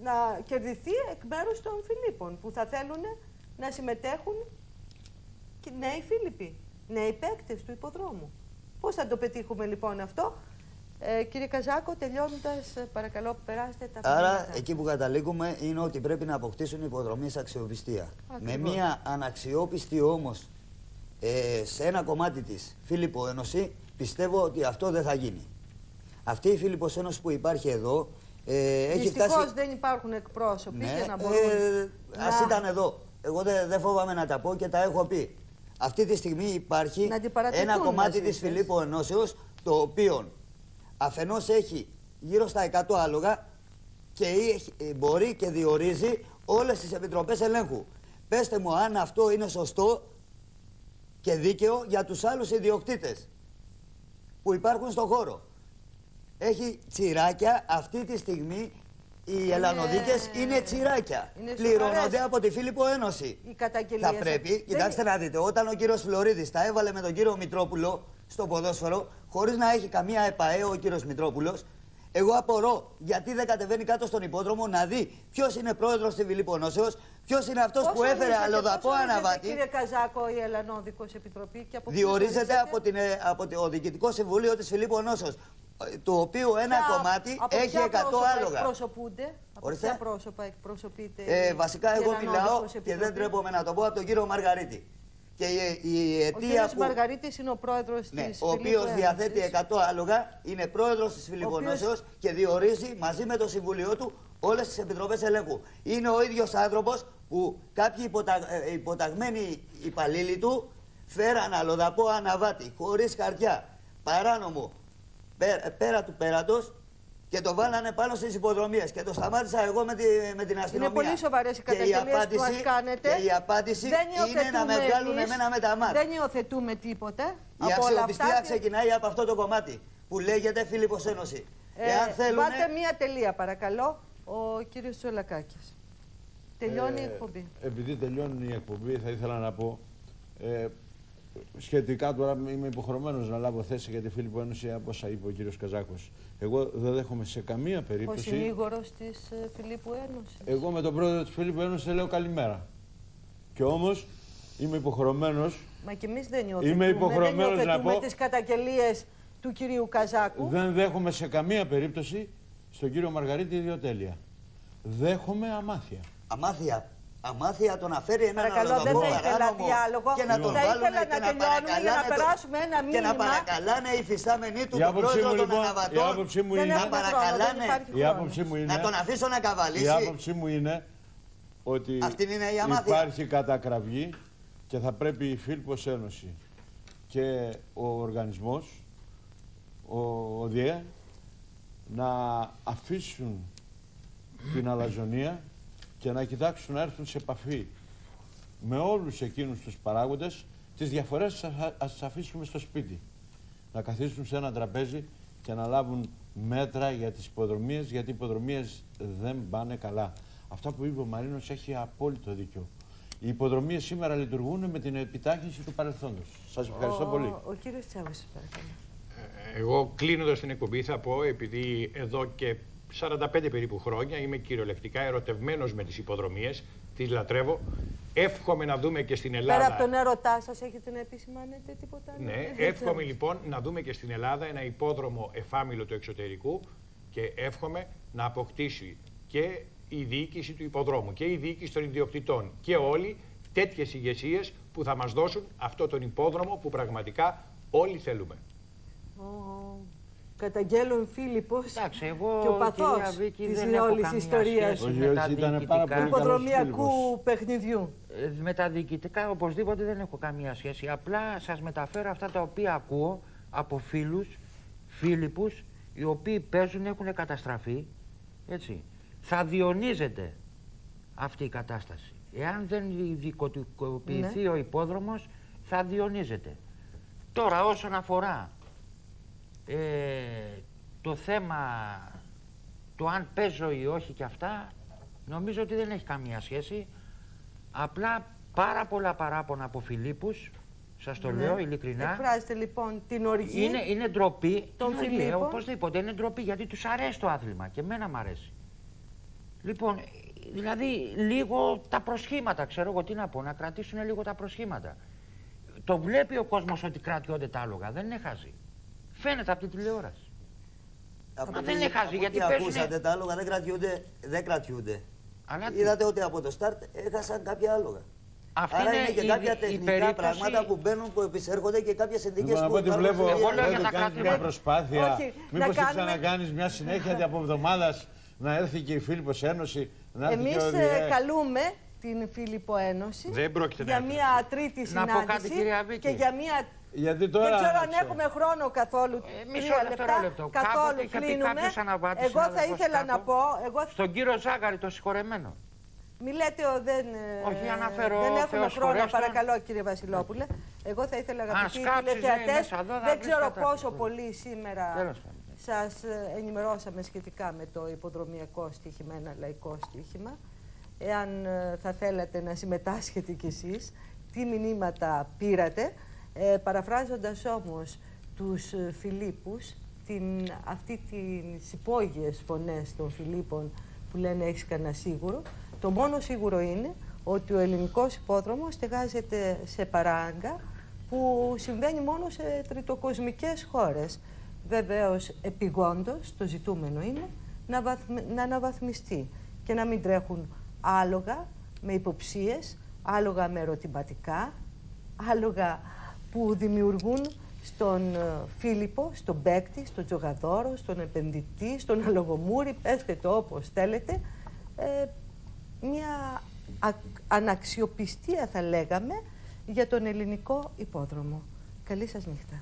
να κερδιθεί εκ μέρους των Φιλίππων που θα θέλουν να συμμετέχουν και νέοι Φίλιπποι, νέοι παίκτες του υποδρόμου. Πώς θα το πετύχουμε λοιπόν αυτό, ε, κύριε Καζάκο, τελειώνοντας, παρακαλώ, περάστε τα Άρα μηνύματα. εκεί που καταλήγουμε είναι ότι πρέπει να αποκτήσουν οι υποδρομίες αξιοπιστία. Με Ακριβώς. μια αναξιόπιστη όμως ε, σε ένα κομμάτι της Φίλιππο Ένωση πιστεύω ότι αυτό δεν θα γίνει. Αυτή η Φίλιππος Ένωση που υπάρχει εδώ ε, έχει Δυστυχώς φτάσει... δεν υπάρχουν εκπρόσωποι Ναι, για να μπορούν ε, να... ας ήταν εδώ. Εγώ δεν δεν φοβάμαι να τα πω και τα έχω πει. Αυτή τη στιγμή υπάρχει Να αντιπαρατηθούν ένα κομμάτι μαζί της σας. Φιλίππο Ενώσεως το οποίο αφενός έχει γύρω στα 100 άλογα και έχει- ε, μπορεί και διορίζει όλες τις επιτροπές ελέγχου. Πέστε μου αν αυτό είναι σωστό και δίκαιο για τους άλλους ιδιοκτήτες που υπάρχουν στον χώρο. Έχει τσιράκια αυτή τη στιγμή οι Ελλανοδίκες είναι τσιράκια. Είναι Πληρώνονται σοβαρές. από τη Φίλιππο Ένωση. Οι καταγγελίες Θα πρέπει, δεν- κοιτάξτε να δείτε, όταν ο κύριος Φλωρίδης τα έβαλε με τον κύριο Μητρόπουλο στο ποδόσφαιρο, χωρίς να έχει καμία ΕΠΑΕ ο κύριος Μητρόπουλος, εγώ απορώ γιατί δεν κατεβαίνει κάτω στον υπόδρομο να δει ποιος είναι πρόεδρος της Φιλίππο Ενώσεως, ποιος είναι αυτός Πώς που έφερε ορίζεται- αλλοδαπό πώς ορίζεται, αναβάτη. Κύριε Καζάκο, η Ελλανόδικος Επιτροπή και από ποιους Διορίζεται ορίζεται; από, την, ε, από το Διοικητικός Συμβούλιο της Φιλίππο Ενώσεως, ε, του οποίου ένα Ποια- κομμάτι από έχει ποια 100 πρόσωπα άλογα. Εκπροσωπούνται, από Ορίστε. ποια πρόσωπα εκπροσωπείται Ε, η- βασικά η εγώ Ελλανόδικος μιλάω και Επιτροπή; δεν τρέπομαι να το πω από τον κύριο Μαργαρίτη. Και η, η Ο αιτία κύριος που... Μαργαρίτης είναι ο πρόεδρος Ναι, της ο οποίος Φιλίππου διαθέτει Ένωσης. 100 άλογα, είναι πρόεδρος της Φιλιππονώσεω και διορίζει μαζί με το συμβουλίο του όλες τις επιτροπές ελέγχου. Είναι ο ίδιος άνθρωπος που κάποιοι υποτα... ε, υποταγμένοι υπαλλήλοι του φέραν αλλοδαπό αναβάτη, χωρίς χαρτιά, παράνομο, πέρα, πέρα του πέρατος και το βάλανε πάνω στις υποδρομίες. Και το σταμάτησα εγώ με, τη, με την αστυνομία. Είναι πολύ σοβαρές οι καταγγελίες που μα κάνετε. Και η απάντηση είναι να με βγάλουν εμένα με τα μάτια. Δεν υιοθετούμε τίποτε. Η αξιοπιστία ξεκινάει από αυτό το κομμάτι που λέγεται Φίλιππος Ένωση. Ε, Εάν θέλουνε... Βάλτε μία τελεία παρακαλώ, ο κύριος Τσολακάκης. Τελειώνει ε, η εκπομπή. Επειδή τελειώνει η εκπομπή θα ήθελα να πω ε, σχετικά τώρα είμαι υποχρεωμένος να λάβω θέση για τη Φίλιππο Ένωση από όσα είπε ο κύριος Καζάκος. Εγώ δεν δέχομαι σε καμία περίπτωση... Ο συνήγορος της ε, Φιλίππου Ένωσης. Εγώ με τον πρόεδρο της Φίλιππου Ένωσης λέω καλημέρα. Και όμως είμαι υποχρεωμένος... Μα και εμείς δεν υιοθετούμε, είμαι υποχρεωμένος δεν να πω... τις καταγγελίες του κυρίου Καζάκου. Δεν δέχομαι σε καμία περίπτωση στον κύριο Μαργαρίτη ιδιοτέλεια. Δέχομαι αμάθεια. Αμάθεια. Αμάθεια το να φέρει έναν Παρακαλώ, δεν θα ήθελα διάλογο. Και να τον θα ήθελα να τελειώνουμε για να περάσουμε ένα μήνυμα. Και να παρακαλάνε οι φυστάμενοι του τον πρόεδρο των λοιπόν, αναβατών. Η άποψή μου είναι, παρακαλάνε, η άποψή μου είναι, να τον αφήσω να καβαλήσει. Η άποψή μου είναι ότι είναι η υπάρχει κατακραυγή και θα πρέπει η Φίλπος Ένωση και ο οργανισμός ο ΟΔΙΕ να αφήσουν την αλαζονία και να κοιτάξουν να έρθουν σε επαφή με όλους εκείνους τους παράγοντες τις διαφορές ας τις αφήσουμε στο σπίτι να καθίσουν σε ένα τραπέζι και να λάβουν μέτρα για τις υποδρομίες γιατί οι υποδρομίες δεν πάνε καλά αυτά που είπε ο Μαρίνος έχει απόλυτο δίκιο οι υποδρομίες σήμερα λειτουργούν με την επιτάχυνση του παρελθόντος. Σας ευχαριστώ πολύ. Ο κύριος Τσάβος, παρακαλώ. Εγώ κλείνοντας την εκπομπή θα πω, επειδή εδώ και 45 περίπου χρόνια είμαι κυριολεκτικά ερωτευμένος με τις υποδρομίες, τις λατρεύω. Εύχομαι να δούμε και στην Ελλάδα. Πέρα από τον ερωτά σας, έχετε να επισημάνετε τίποτα άλλο; Ναι, εύχομαι λοιπόν να δούμε και στην Ελλάδα ένα υπόδρομο εφάμιλο του εξωτερικού και εύχομαι να αποκτήσει και η διοίκηση του υποδρόμου και η διοίκηση των ιδιοκτητών και όλοι τέτοιες ηγεσίες που θα μας δώσουν αυτό τον υπόδρομο που πραγματικά όλοι θέλουμε καταγγέλουν Φίλιππος Εντάξει, εγώ, και ο παθός της όλης ιστορίας του υποδρομιακού παιχνιδιού. Ε, με τα διοικητικά οπωσδήποτε δεν έχω καμία σχέση. Απλά σας μεταφέρω αυτά τα οποία ακούω από φίλους, Φίλιππους, οι οποίοι παίζουν, έχουν καταστραφεί. Έτσι. Θα διονύζεται αυτή η κατάσταση. Εάν δεν ειδικοποιηθεί ναι. ο υπόδρομος, θα διονύζεται. Τώρα όσον αφορά ε, το θέμα το αν παίζω ή όχι και αυτά νομίζω ότι δεν έχει καμία σχέση απλά πάρα πολλά παράπονα από Φιλίππους σας το ναι. λέω ειλικρινά. Εκφράζεται λοιπόν την οργή. Είναι, είναι ντροπή. Τον Φιλίππο. Οπωσδήποτε είναι ντροπή γιατί τους αρέσει το άθλημα και εμένα μου αρέσει. Λοιπόν, δηλαδή λίγο τα προσχήματα, ξέρω εγώ τι να πω, να κρατήσουν λίγο τα προσχήματα. Το βλέπει ο κόσμος ότι κρατιόνται τα άλογα, δεν είναι χαζί. Φαίνεται από τη τηλεόραση. Από δεν είναι χάζι γιατί παίζουν... ακούσατε τα άλογα δεν κρατιούνται. Δεν κρατιούνται. Αλλά... Είδατε ότι από το στάρτ έχασαν κάποια άλογα. Αυτή Άρα είναι, και κάποια τεχνικά περίπτωση... πράγματα που μπαίνουν, που επισέρχονται και κάποιες συνθήκες που υπάρχουν. βλέπω, εγώ λέω για κάνεις μια προσπάθεια. Μήπως κάνουμε... να κάνεις μια συνέχεια από εβδομάδα να έρθει και η Φίλιππος Ένωση. Εμείς ε, καλούμε την Φίλιππο Ένωση για μια τρίτη συνάντηση και για μια γιατί τώρα... Δεν ξέρω αν έχουμε χρόνο καθόλου. Ε, μισό λεπτό. Καθόλου κλείνουμε. Εγώ θα ήθελα να πω... Εγώ... Στον κύριο Ζάγαρη το συγχωρεμένο. Μη λέτε ο, δεν, ε, Όχι, αναφέρω δεν έχουμε χρόνο, παρακαλώ κύριε Βασιλόπουλε. Εγώ θα ήθελα αγαπητοί τηλεθεατές, δεν ξέρω πόσο πολύ σήμερα σας ε, ενημερώσαμε σχετικά με το υποδρομιακό στοίχημα, ένα λαϊκό στοίχημα. Εάν θα θέλατε να συμμετάσχετε κι εσείς, τι μηνύματα πήρατε. Ε, παραφράζοντας όμως τους ε, Φιλίππους, την, αυτή τις υπόγειες φωνές των Φιλίππων που λένε έχεις κανένα σίγουρο, το μόνο σίγουρο είναι ότι ο ελληνικός υπόδρομος στεγάζεται σε παράγκα που συμβαίνει μόνο σε τριτοκοσμικές χώρες. Βεβαίως, επιγόντως, το ζητούμενο είναι να, να αναβαθμιστεί και να μην τρέχουν άλογα με υποψίες, άλογα με ερωτηματικά, άλογα που δημιουργούν στον ε, Φίλιππο, στον παίκτη, στον τζογαδόρο, στον επενδυτή, στον αλογομούρη, πέστε το όπως θέλετε, ε, μια αναξιοπιστία θα λέγαμε για τον ελληνικό υπόδρομο. Καλή σας νύχτα.